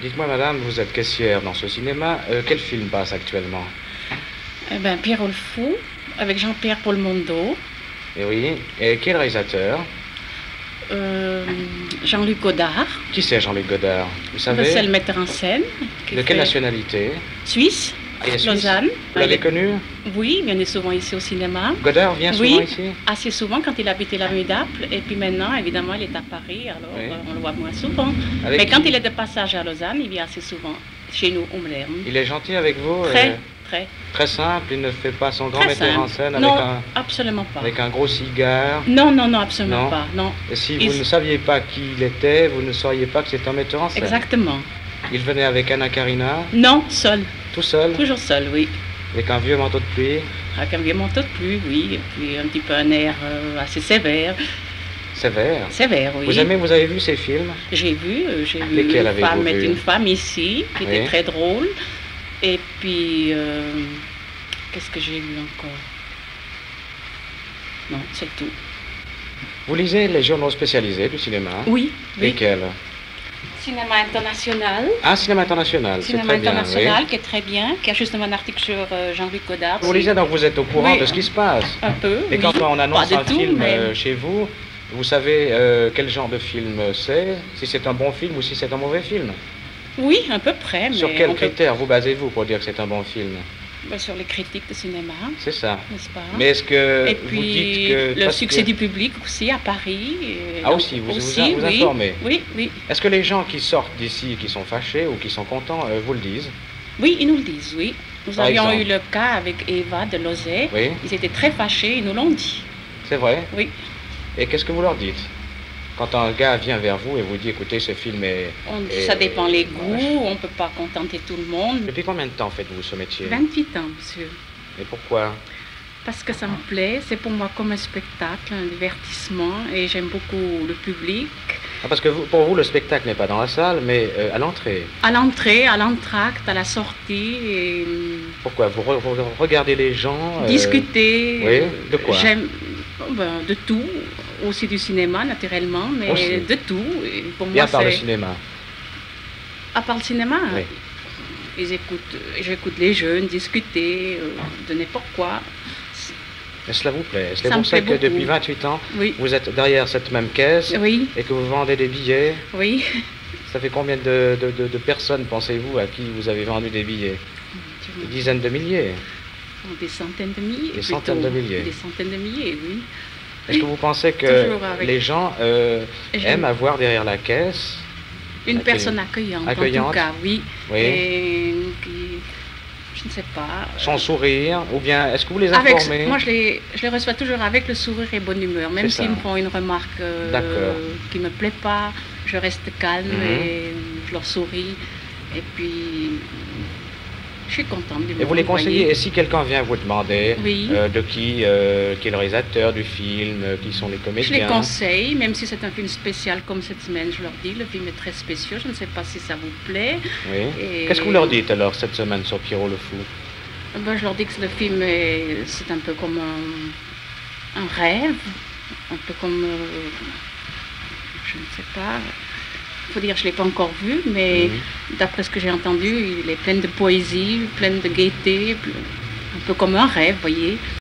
Dites-moi, madame, vous êtes caissière dans ce cinéma. Euh, quel film passe actuellement? Eh ben, Pierrot le Fou, avec Jean-Pierre Paul Mondo, Et oui. Et quel réalisateur? Euh, Jean-Luc Godard, Qui c'est Jean-Luc Godard? Vous le savez? Seul metteur en scène. De quelle fait- nationalité? Suisse, Suisse Lausanne. Vous l'avez connu? Oui, il venait souvent ici au cinéma. Godard vient souvent Oui. ici? Assez souvent quand il habitait la rue d'Apple. Et puis maintenant, évidemment, il est à Paris, alors Oui. euh, on le voit moins souvent. Avec Mais quand il est de passage à Lausanne, il vient assez souvent chez nous, au Mlerm. Il est gentil avec vous Très, très, Très simple, il ne fait pas son grand très metteur en scène avec Non, un, absolument pas. avec un gros cigare. Non, non, non, absolument Non? pas. Non, Et si Il- vous ne saviez pas qui il était, vous ne sauriez pas que c'est un metteur en scène. exactement. Il venait avec Anna Karina, Non, seul. tout seul, Toujours seul, oui. avec un vieux manteau de pluie? Avec un vieux manteau de pluie, oui. Et puis un petit peu un air euh, assez sévère. Sévère? Sévère, oui. Vous aimez, vous avez vu ces films? J'ai vu, euh, j'ai vu Lesquels une femme vu une femme ici, qui Oui. était très drôle. Et puis, euh, qu'est-ce que j'ai vu encore? Non, c'est tout. Vous lisez les journaux spécialisés du cinéma? Oui, oui. Cinéma international. Ah, Cinéma International, c'est Cinéma très bien. international oui. qui est très bien, qui a justement un article sur euh, Jean-Luc Godard. Vous lisez donc vous êtes au courant Oui. de ce qui se passe. Un peu. Et oui. quand on annonce un tout, film mais- euh, chez vous, vous savez euh, quel genre de film c'est, si c'est un bon film ou si c'est un mauvais film. Oui, à peu près. Mais Sur quels peut- critères vous basez-vous pour dire que c'est un bon film? Bah, Sur les critiques de cinéma, C'est ça. n'est-ce pas? Mais est-ce que Et vous puis dites que... le succès que- du public aussi à Paris. et Ah, donc, aussi, vous- vous- aussi, vous oui. informez. Oui, oui. Est-ce que les gens qui sortent d'ici, qui sont fâchés ou qui sont contents, euh, vous le disent? Oui, ils nous le disent, oui. Nous Par avions exemple eu le cas avec Eva de Lozay. Oui, Ils étaient très fâchés, ils nous l'ont dit. c'est vrai. Oui. Et qu'est-ce que vous leur dites? Quand un gars vient vers vous et vous dit, écoutez, ce film est... On- ça dépend les goûts, on ne peut pas contenter tout le monde. Depuis combien de temps faites-vous ce métier? 28 ans, monsieur. Et pourquoi? Parce que ça me plaît, c'est pour moi comme un spectacle, un divertissement, et j'aime beaucoup le public. Ah, Parce que vous- pour vous, le spectacle n'est pas dans la salle, mais euh, à l'entrée. À l'entrée, à l'entracte, à la sortie, et hum, Pourquoi? Vous, re- vous regardez les gens euh, discuter. oui, de quoi? J'aime oh, ben, de tout, aussi du cinéma naturellement, mais Aussi. de tout. Et pour Bien moi, par le cinéma. à part le cinéma. Oui. Ils écoutent, j'écoute les jeunes discuter euh, de n'importe quoi. Mais cela vous plaît C'est pour ça que beaucoup. depuis 28 ans, Oui, vous êtes derrière cette même caisse oui, et que vous vendez des billets. oui. Ça fait combien de, de- de- de personnes, pensez-vous, à qui vous avez vendu des billets Des dizaines de milliers. Des centaines de milliers. Des plutôt. centaines de milliers. Des centaines de milliers, oui. Est-ce que vous pensez que les gens euh, aiment avoir derrière la caisse Une personne accueillante, en tout cas, oui. oui, Et qui, je ne sais pas. son sourire Ou bien est-ce que vous les Avec, informez moi, je les, je les reçois toujours avec le sourire et bonne humeur. Même s'ils me font une remarque euh, qui ne me plaît pas, je reste calme Mhm. et je leur souris. Et puis, je suis contente Et vous les conseillez. Et si quelqu'un vient vous demander Oui. euh, de qui, euh, qui est le réalisateur du film, euh, qui sont les Je les comédiens? conseille, même si c'est un film spécial comme cette semaine, je leur dis, le film est très spécial, je ne sais pas si ça vous plaît. Oui. Et- Qu'est-ce que vous leur dites alors cette semaine sur Pierrot le Fou? Ben, je leur dis que le film est, c'est un peu comme un, un rêve, un peu comme, euh, je ne sais pas, faut dire je ne l'ai pas encore vu, mais Mhm. d'après ce que j'ai entendu, il est plein de poésie, plein de gaieté, un peu comme un rêve, voyez.